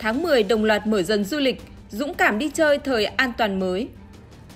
tháng 10 đồng loạt mở dần du lịch, dũng cảm đi chơi thời an toàn mới.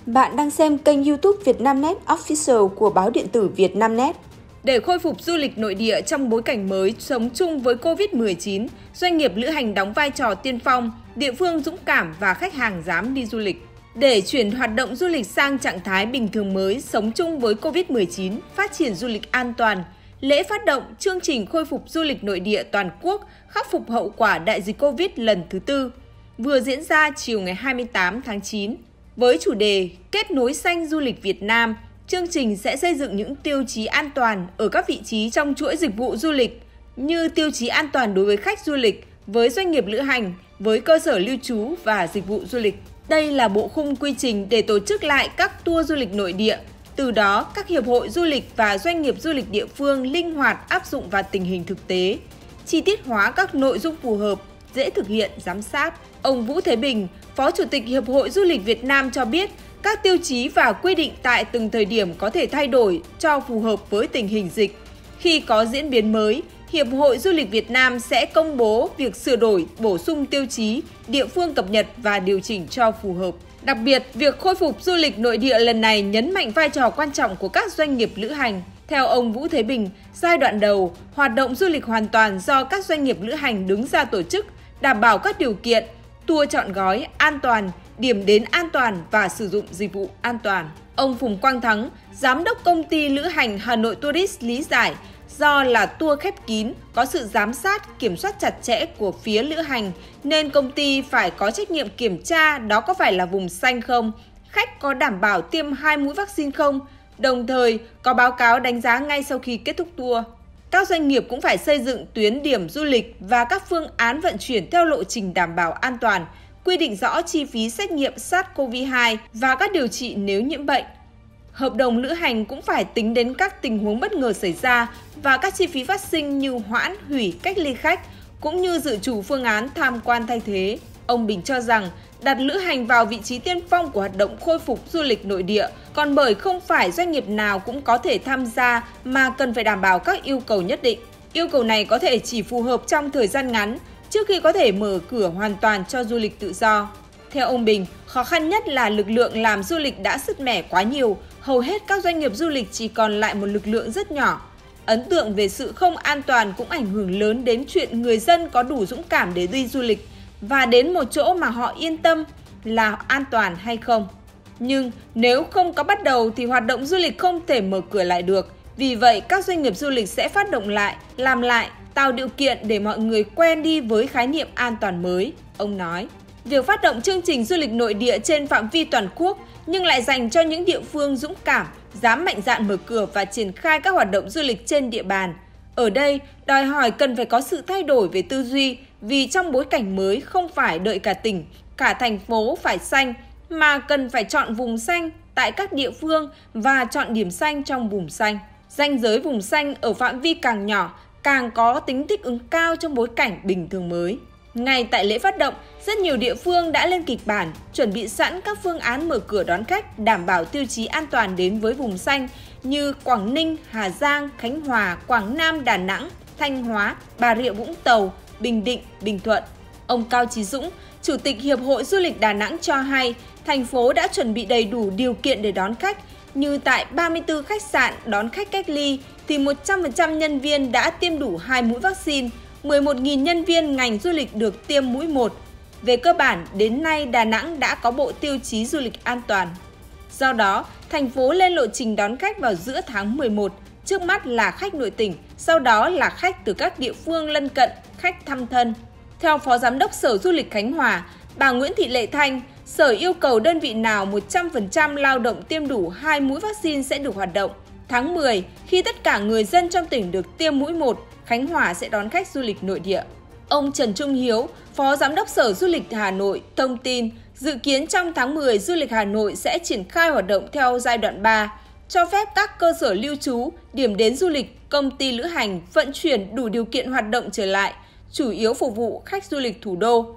Bạn đang xem kênh YouTube Vietnamnet Official của báo điện tử Vietnamnet. Để khôi phục du lịch nội địa trong bối cảnh mới sống chung với Covid-19, doanh nghiệp lữ hành đóng vai trò tiên phong, địa phương dũng cảm và khách hàng dám đi du lịch. Để chuyển hoạt động du lịch sang trạng thái bình thường mới, sống chung với Covid-19, phát triển du lịch an toàn, lễ phát động chương trình khôi phục du lịch nội địa toàn quốc khắc phục hậu quả đại dịch Covid lần thứ tư vừa diễn ra chiều ngày 28 tháng 9. Với chủ đề Kết nối xanh du lịch Việt Nam, chương trình sẽ xây dựng những tiêu chí an toàn ở các vị trí trong chuỗi dịch vụ du lịch như tiêu chí an toàn đối với khách du lịch, với doanh nghiệp lữ hành, với cơ sở lưu trú và dịch vụ du lịch. Đây là bộ khung quy trình để tổ chức lại các tour du lịch nội địa. Từ đó, các hiệp hội du lịch và doanh nghiệp du lịch địa phương linh hoạt áp dụng vào tình hình thực tế, chi tiết hóa các nội dung phù hợp, dễ thực hiện, giám sát. Ông Vũ Thế Bình, Phó Chủ tịch Hiệp hội Du lịch Việt Nam cho biết, các tiêu chí và quy định tại từng thời điểm có thể thay đổi cho phù hợp với tình hình dịch. Khi có diễn biến mới, Hiệp hội Du lịch Việt Nam sẽ công bố việc sửa đổi, bổ sung tiêu chí, địa phương cập nhật và điều chỉnh cho phù hợp. Đặc biệt, việc khôi phục du lịch nội địa lần này nhấn mạnh vai trò quan trọng của các doanh nghiệp lữ hành. Theo ông Vũ Thế Bình, giai đoạn đầu, hoạt động du lịch hoàn toàn do các doanh nghiệp lữ hành đứng ra tổ chức, đảm bảo các điều kiện, tour chọn gói, an toàn, điểm đến an toàn và sử dụng dịch vụ an toàn. Ông Phùng Quang Thắng, Giám đốc công ty lữ hành Hà Nội Tourist lý giải, do là tour khép kín, có sự giám sát, kiểm soát chặt chẽ của phía lữ hành, nên công ty phải có trách nhiệm kiểm tra đó có phải là vùng xanh không, khách có đảm bảo tiêm hai mũi vaccine không, đồng thời có báo cáo đánh giá ngay sau khi kết thúc tour. Các doanh nghiệp cũng phải xây dựng tuyến điểm du lịch và các phương án vận chuyển theo lộ trình đảm bảo an toàn, quy định rõ chi phí xét nghiệm SARS-CoV-2 và các điều trị nếu nhiễm bệnh. Hợp đồng lữ hành cũng phải tính đến các tình huống bất ngờ xảy ra và các chi phí phát sinh như hoãn, hủy, cách ly khách, cũng như dự chủ phương án tham quan thay thế. Ông Bình cho rằng đặt lữ hành vào vị trí tiên phong của hoạt động khôi phục du lịch nội địa, còn bởi không phải doanh nghiệp nào cũng có thể tham gia mà cần phải đảm bảo các yêu cầu nhất định. Yêu cầu này có thể chỉ phù hợp trong thời gian ngắn, trước khi có thể mở cửa hoàn toàn cho du lịch tự do. Theo ông Bình, khó khăn nhất là lực lượng làm du lịch đã sứt mẻ quá nhiều, hầu hết các doanh nghiệp du lịch chỉ còn lại một lực lượng rất nhỏ. Ấn tượng về sự không an toàn cũng ảnh hưởng lớn đến chuyện người dân có đủ dũng cảm để đi du lịch và đến một chỗ mà họ yên tâm là an toàn hay không. Nhưng nếu không có bắt đầu thì hoạt động du lịch không thể mở cửa lại được. Vì vậy, các doanh nghiệp du lịch sẽ phát động lại, làm lại, tạo điều kiện để mọi người quen đi với khái niệm an toàn mới, ông nói. Việc phát động chương trình du lịch nội địa trên phạm vi toàn quốc nhưng lại dành cho những địa phương dũng cảm, dám mạnh dạn mở cửa và triển khai các hoạt động du lịch trên địa bàn. Ở đây, đòi hỏi cần phải có sự thay đổi về tư duy vì trong bối cảnh mới không phải đợi cả tỉnh, cả thành phố phải xanh mà cần phải chọn vùng xanh tại các địa phương và chọn điểm xanh trong vùng xanh. Danh giới vùng xanh ở phạm vi càng nhỏ càng có tính thích ứng cao trong bối cảnh bình thường mới. Ngay tại lễ phát động, rất nhiều địa phương đã lên kịch bản, chuẩn bị sẵn các phương án mở cửa đón khách đảm bảo tiêu chí an toàn đến với vùng xanh như Quảng Ninh, Hà Giang, Khánh Hòa, Quảng Nam, Đà Nẵng, Thanh Hóa, Bà Rịa Vũng Tàu, Bình Định, Bình Thuận. Ông Cao Trí Dũng, Chủ tịch Hiệp hội Du lịch Đà Nẵng cho hay, thành phố đã chuẩn bị đầy đủ điều kiện để đón khách, như tại 34 khách sạn đón khách cách ly thì 100% nhân viên đã tiêm đủ hai mũi vaccine, 11.000 nhân viên ngành du lịch được tiêm mũi 1. Về cơ bản, đến nay Đà Nẵng đã có bộ tiêu chí du lịch an toàn. Do đó, thành phố lên lộ trình đón khách vào giữa tháng 11, trước mắt là khách nội tỉnh, sau đó là khách từ các địa phương lân cận, khách thăm thân. Theo Phó Giám đốc Sở Du lịch Khánh Hòa, bà Nguyễn Thị Lệ Thanh, Sở yêu cầu đơn vị nào 100% lao động tiêm đủ 2 mũi vaccine sẽ được hoạt động. Tháng 10, khi tất cả người dân trong tỉnh được tiêm mũi 1, Khánh Hòa sẽ đón khách du lịch nội địa. Ông Trần Trung Hiếu, Phó Giám đốc Sở Du lịch Hà Nội, thông tin dự kiến trong tháng 10 du lịch Hà Nội sẽ triển khai hoạt động theo giai đoạn 3, cho phép các cơ sở lưu trú, điểm đến du lịch, công ty lữ hành vận chuyển đủ điều kiện hoạt động trở lại, chủ yếu phục vụ khách du lịch thủ đô.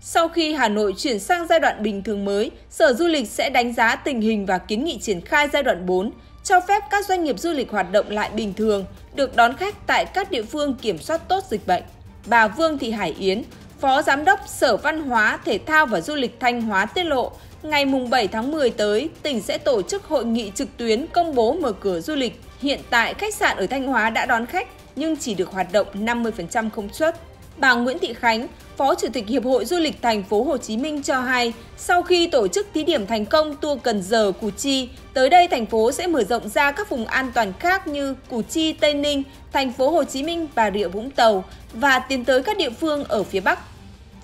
Sau khi Hà Nội chuyển sang giai đoạn bình thường mới, Sở Du lịch sẽ đánh giá tình hình và kiến nghị triển khai giai đoạn 4, cho phép các doanh nghiệp du lịch hoạt động lại bình thường, được đón khách tại các địa phương kiểm soát tốt dịch bệnh. Bà Vương Thị Hải Yến, Phó Giám đốc Sở Văn hóa, Thể thao và Du lịch Thanh Hóa tiết lộ, ngày 7 tháng 10 tới, tỉnh sẽ tổ chức hội nghị trực tuyến công bố mở cửa du lịch. Hiện tại, khách sạn ở Thanh Hóa đã đón khách nhưng chỉ được hoạt động 50% công suất. Bà Nguyễn Thị Khánh, Phó Chủ tịch Hiệp hội Du lịch Thành phố Hồ Chí Minh cho hay, sau khi tổ chức thí điểm thành công tour Cần Giờ, Củ Chi, tới đây thành phố sẽ mở rộng ra các vùng an toàn khác như Củ Chi, Tây Ninh, Thành phố Hồ Chí Minh, Bà Rịa Vũng Tàu và tiến tới các địa phương ở phía Bắc.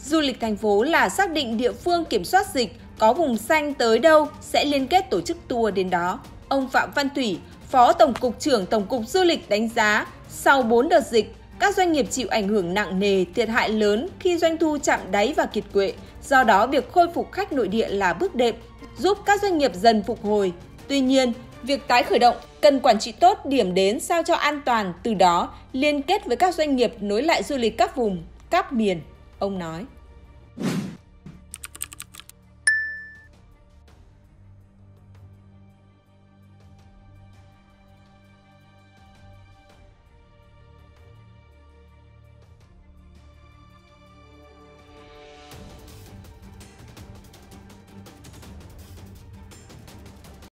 Du lịch thành phố là xác định địa phương kiểm soát dịch, có vùng xanh tới đâu sẽ liên kết tổ chức tour đến đó. Ông Phạm Văn Thủy, Phó Tổng cục trưởng Tổng cục Du lịch đánh giá, sau 4 đợt dịch, các doanh nghiệp chịu ảnh hưởng nặng nề, thiệt hại lớn khi doanh thu chạm đáy và kiệt quệ. Do đó, việc khôi phục khách nội địa là bước đệm, giúp các doanh nghiệp dần phục hồi. Tuy nhiên, việc tái khởi động cần quản trị tốt điểm đến sao cho an toàn, từ đó liên kết với các doanh nghiệp nối lại du lịch các vùng, các miền, ông nói.